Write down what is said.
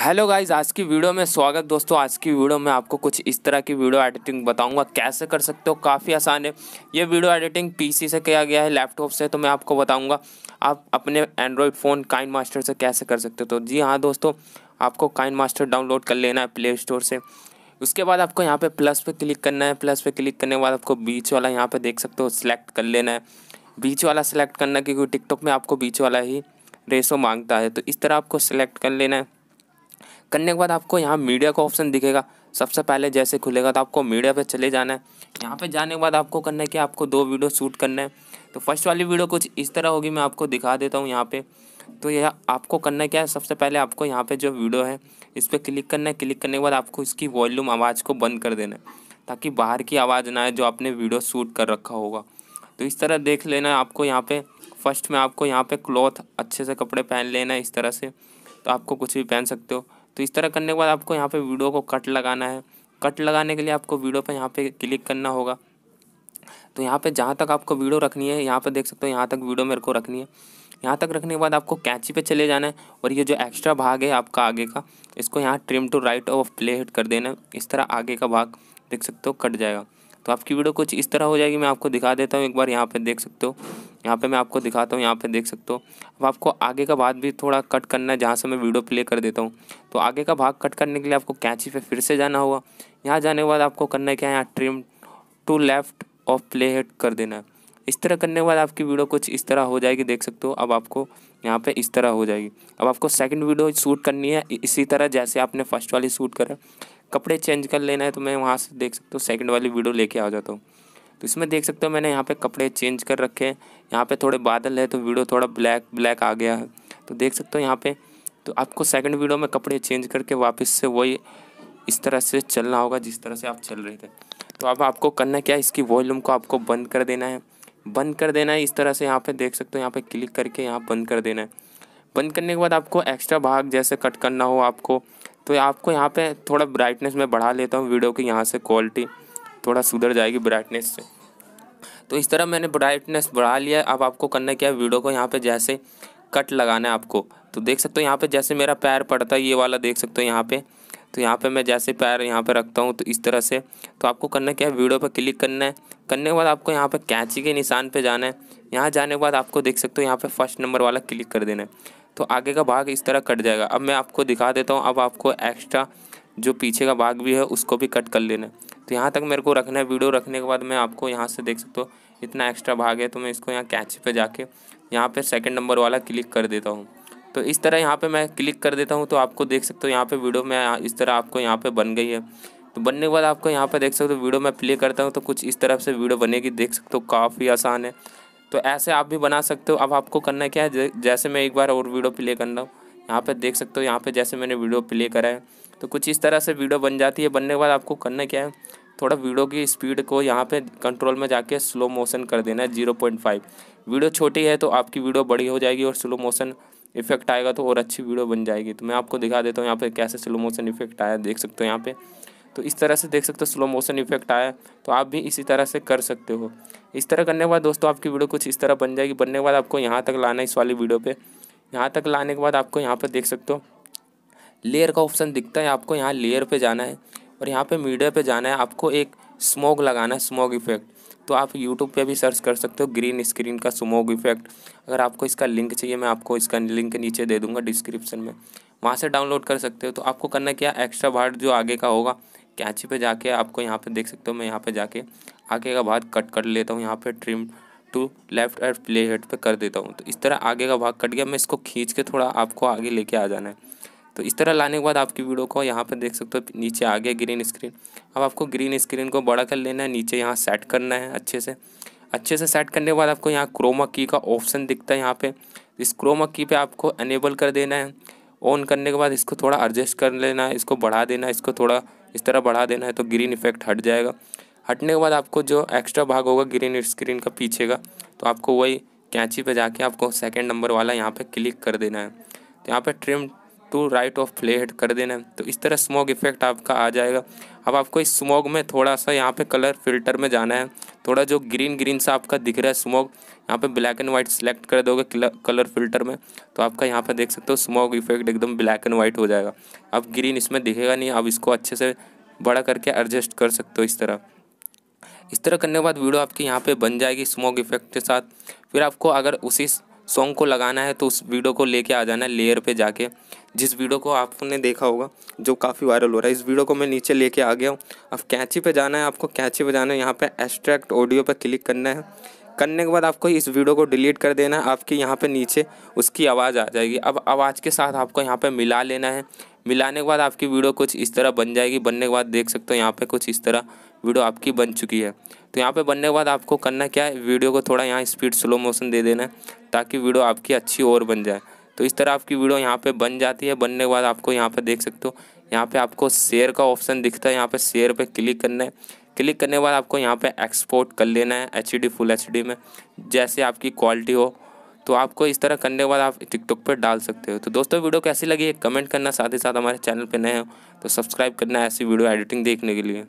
Hello guys आज की video में स्वागत दोस्तों। आज की वीडियो में आपको कुछ इस तरह की वीडियो एडिटिंग बताऊँगा। कैसे कर सकते हो? काफ़ी आसान है। ये वीडियो एडिटिंग पीसी से किया गया है लैपटॉप से तो मैं आपको बताऊँगा। आप अपने एंड्रॉयड फ़ोन काइन मास्टर से कैसे कर सकते हो? तो जी हाँ दोस्तों, आपको काइन मास्टर डाउनलोड कर लेना है प्ले स्टोर से। उसके बाद आपको यहाँ पर प्लस पर क्लिक करना है। प्लस पर क्लिक करने के बाद आपको बीच वाला यहाँ पर देख सकते हो सिलेक्ट कर लेना है। बीच वाला सिलेक्ट करना, क्योंकि टिकटॉक में आपको बीच वाला ही रेसो माँगता है। तो इस तरह आपको सिलेक्ट कर लेना है। करने के बाद आपको यहाँ मीडिया का ऑप्शन दिखेगा। सबसे पहले जैसे खुलेगा तो आपको मीडिया पे चले जाना है। यहाँ पे जाने के बाद आपको करना है कि आपको दो वीडियो शूट करना है। तो फ़र्स्ट वाली वीडियो कुछ इस तरह होगी, मैं आपको दिखा देता हूँ यहाँ पे। तो यह आपको करना क्या है? सबसे पहले आपको यहाँ पे जो वीडियो है, इस पर क्लिक करना है। क्लिक करने के बाद आपको इसकी वॉल्यूम आवाज़ को बंद कर देना है, ताकि बाहर की आवाज़ ना आए जो आपने वीडियो शूट कर रखा होगा। तो इस तरह देख लेना है आपको यहाँ पे। फ़र्स्ट में आपको यहाँ पे क्लॉथ अच्छे से कपड़े पहन लेना है इस तरह से। तो आपको कुछ भी पहन सकते हो। तो इस तरह करने के बाद आपको यहाँ पे वीडियो को कट लगाना है। कट लगाने के लिए आपको वीडियो पे यहाँ पे क्लिक करना होगा। तो यहाँ पे जहाँ तक आपको वीडियो रखनी है, यहाँ पे देख सकते हो, यहाँ तक वीडियो मेरे को रखनी है। यहाँ तक रखने के बाद आपको कैंची पे चले जाना है और ये जो एक्स्ट्रा भाग है आपका आगे का, इसको यहाँ ट्रिम टू राइट और प्ले हिट कर देना है। इस तरह आगे का भाग देख सकते हो, कट जाएगा। तो आपकी वीडियो कुछ इस तरह हो जाएगी, मैं आपको दिखा देता हूँ, एक बार यहाँ पे देख सकते हो। यहाँ पे मैं आपको दिखाता हूँ, यहाँ पे देख सकते हो। अब आपको आगे का भाग भी थोड़ा कट करना है, जहाँ से मैं वीडियो प्ले कर देता हूँ। तो आगे का भाग कट करने के लिए आपको कैंची पे फिर से जाना होगा। यहाँ जाने के बाद आपको करना है क्या यहाँ ट्रिम टू लेफ़्ट और प्ले हेड कर देना है। इस तरह करने के बाद आपकी वीडियो कुछ इस तरह हो जाएगी, देख सकते हो। अब आपको यहाँ पे इस तरह हो जाएगी। अब आपको सेकंड वीडियो शूट करनी है इसी तरह जैसे आपने फ़र्स्ट वाली शूट करा। कपड़े चेंज कर लेना है तो मैं वहाँ से देख सकता हूँ सेकंड वाली वीडियो लेके आ जाता हूँ। तो इसमें देख सकते हो मैंने यहाँ पे कपड़े चेंज कर रखे हैं। यहाँ पे थोड़े बादल है तो वीडियो थोड़ा ब्लैक ब्लैक आ गया है। तो देख सकते हो यहाँ पे तो आपको सेकंड वीडियो में कपड़े चेंज करके वापस से वही इस तरह से चलना होगा जिस तरह से आप चल रहे थे। तो अब आपको करना क्या है, इसकी वॉल्यूम को आपको बंद कर देना है। बंद कर देना है, इस तरह से यहाँ पे देख सकते हो, यहाँ पे क्लिक करके यहाँ बंद कर देना है। बंद करने के बाद आपको एक्स्ट्रा भाग जैसे कट करना हो आपको तो आपको यहाँ पे थोड़ा ब्राइटनेस में बढ़ा लेता हूँ वीडियो की, यहाँ से क्वालिटी थोड़ा सुधर जाएगी ब्राइटनेस से। तो इस तरह मैंने ब्राइटनेस बढ़ा लिया अब आपको करना क्या है वीडियो को यहाँ पे जैसे कट लगाना है आपको। तो देख सकते हो यहाँ पे जैसे मेरा पैर पड़ता है, ये वाला देख सकते हो यहाँ पे। तो यहाँ पे मैं जैसे पैर यहाँ पे रखता हूँ तो इस तरह से। तो आपको करना क्या है वीडियो पर क्लिक करना है। करने के बाद आपको यहाँ पे कैंची के निशान पे जाना है। यहाँ जाने के बाद आपको देख सकते हो यहाँ पे फ़र्स्ट नंबर वाला क्लिक कर देना है। तो आगे का भाग इस तरह कट जाएगा। अब मैं आपको दिखा देता हूँ, अब आपको एक्स्ट्रा जो पीछे का भाग भी है, उसको भी कट कर लेना तो यहाँ तक मेरे को रखना है वीडियो रखने के बाद मैं आपको यहाँ से देख सकते हो, इतना एक्स्ट्रा भाग है तो मैं इसको यहाँ कैच पे जाके यहाँ पे सेकंड नंबर वाला क्लिक कर देता हूँ। तो इस तरह यहाँ पे मैं क्लिक कर देता हूँ तो आपको देख सकते हो यहाँ पे वीडियो में इस तरह आपको यहाँ पे बन गई है। तो बनने के बाद आपको यहाँ पे देख सकते हो वीडियो में प्ले करता हूँ तो कुछ इस तरह से वीडियो बनेगी, देख सकते हो काफ़ी आसान है। तो ऐसे आप भी बना सकते हो। अब आपको करना क्या है जैसे मैं एक बार और वीडियो प्ले करना हूँ। यहाँ पर देख सकते हो, यहाँ पर जैसे मैंने वीडियो प्ले करा है। तो कुछ इस तरह से वीडियो बन जाती है। बनने के बाद आपको करना क्या है, थोड़ा वीडियो की स्पीड को यहाँ पे कंट्रोल में जाके स्लो मोशन कर देना है, ज़ीरो पॉइंट फाइव। वीडियो छोटी है तो आपकी वीडियो बड़ी हो जाएगी और स्लो मोशन इफ़ेक्ट आएगा तो और अच्छी वीडियो बन जाएगी। तो मैं आपको दिखा देता हूँ यहाँ पे कैसे स्लो मोशन इफ़ेक्ट आया, देख सकते हो यहाँ पे। तो इस तरह से देख सकते हो स्लो मोशन इफ़ेक्ट आया तो आप भी इसी तरह से कर सकते हो। इस तरह करने के बाद दोस्तों आपकी वीडियो कुछ इस तरह बन जाएगी। बनने के बाद आपको यहाँ तक लाना है इस वाली वीडियो पे। यहाँ तक लाने के बाद आपको यहाँ पर देख सकते हो लेयर का ऑप्शन दिखता है आपको, यहाँ लेयर पे जाना है और यहाँ पे मीडिया पे जाना है। आपको एक स्मोक लगाना है स्मोक इफ़ेक्ट तो आप यूट्यूब पे भी सर्च कर सकते हो ग्रीन स्क्रीन का स्मोक इफ़ेक्ट अगर आपको इसका लिंक चाहिए, मैं आपको इसका लिंक नीचे दे दूँगा डिस्क्रिप्शन में। वहाँ से डाउनलोड कर सकते हो। तो आपको करना क्या एक्स्ट्रा भाग जो आगे का होगा कैची पे जाके आपको यहाँ पे देख सकते हो, मैं यहाँ पे जाके आगे का भाग कट कर लेता हूँ, यहाँ पे trim to left and playhead पे कर देता हूँ। तो इस तरह आगे का भाग कट गया, मैं इसको खींच के थोड़ा आपको आगे लेके आ जाना है। तो इस तरह लाने के बाद आपकी वीडियो को यहाँ पर देख सकते हो, नीचे आ गया ग्रीन स्क्रीन अब आपको ग्रीन स्क्रीन को बड़ा कर लेना है, नीचे यहाँ सेट करना है अच्छे से। अच्छे से सेट करने के बाद आपको यहाँ क्रोमा की का ऑप्शन दिखता है यहाँ पे। इस क्रोमा की पे आपको अनेबल कर देना है। ऑन करने के बाद इसको थोड़ा एडजस्ट कर लेना है, इसको बढ़ा देना है, इसको थोड़ा इस तरह बढ़ा देना है तो ग्रीन इफ़ेक्ट हट जाएगा। हटने के बाद आपको जो एक्स्ट्रा भाग होगा ग्रीन स्क्रीन का पीछे का तो आपको वही कैंची पे जाके आपको सेकंड नंबर वाला यहाँ पे क्लिक कर देना है। तो यहाँ पे trim to right of playhead कर देना है। तो इस तरह स्मोक इफ़ेक्ट आपका आ जाएगा। अब आपको इस स्मोक में थोड़ा सा यहाँ पे कलर फ़िल्टर में जाना है। थोड़ा जो ग्रीन ग्रीन सा आपका दिख रहा है स्मोक, यहाँ पे ब्लैक एंड वाइट सेलेक्ट कर दोगे कलर फ़िल्टर में तो आपका यहाँ पे देख सकते हो स्मोक इफ़ेक्ट एकदम ब्लैक एंड वाइट हो जाएगा। अब ग्रीन इसमें दिखेगा नहीं, अब इसको अच्छे से बड़ा करके एडजस्ट कर सकते हो इस तरह। इस तरह करने के बाद वीडियो आपकी यहाँ पे बन जाएगी स्मोक इफ़ेक्ट के साथ। फिर आपको अगर उसी सॉन्ग को लगाना है तो उस वीडियो को लेके आ जाना है लेयर पे जाके। जिस वीडियो को आपने देखा होगा, जो काफ़ी वायरल हो रहा है, इस वीडियो को मैं नीचे लेके आ गया हूँ। अब कैंची पे जाना है, आपको कैंची पे जाना है, यहाँ पे एस्ट्रैक्ट ऑडियो पे क्लिक करना है। करने के बाद आपको इस वीडियो को डिलीट कर देना है, आपकी यहाँ पे नीचे उसकी आवाज़ आ जाएगी। अब आवाज़ के साथ आपको यहाँ पे मिला लेना है। मिलाने के बाद आपकी वीडियो कुछ इस तरह बन जाएगी। बनने के बाद देख सकते हो यहाँ पे कुछ इस तरह वीडियो आपकी बन चुकी है। तो यहाँ पे बनने के बाद आपको करना क्या है, वीडियो को थोड़ा यहाँ स्पीड स्लो मोशन दे देना है, ताकि वीडियो आपकी अच्छी और बन जाए। तो इस तरह आपकी वीडियो यहाँ पे बन जाती है। बनने के बाद आपको यहाँ पे देख सकते हो, यहाँ पे आपको शेयर का ऑप्शन दिखता है। यहाँ पे शेयर पे क्लिक करना है। क्लिक करने के बाद आपको यहाँ पे एक्सपोर्ट कर लेना है एच फुल एचडी में, जैसे आपकी क्वालिटी हो। तो आपको इस तरह करने के बाद आप टिकटॉक पर डाल सकते हो। तो दोस्तों, वीडियो कैसी लगी? है कमेंट करना। साथ ही साथ हमारे चैनल पर नए हो तो सब्सक्राइब करना है ऐसी वीडियो एडिटिंग देखने के लिए।